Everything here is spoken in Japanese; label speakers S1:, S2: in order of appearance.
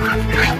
S1: はい